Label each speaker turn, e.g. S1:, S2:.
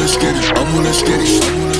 S1: I'm on get it. I'm on, let's.